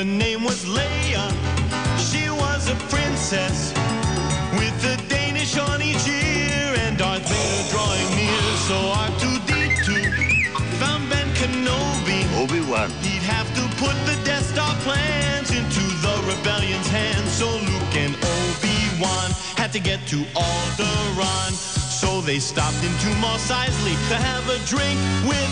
Her name was Leia. She was a princess with a Danish on each ear and Darth Vader drawing near. So R2D2 found Ben Kenobi. Obi-Wan. He'd have to put the Death Star plans into the rebellion's hands. So Luke and Obi-Wan had to get to Alderaan. So they stopped into Mos Eisley to have a drink with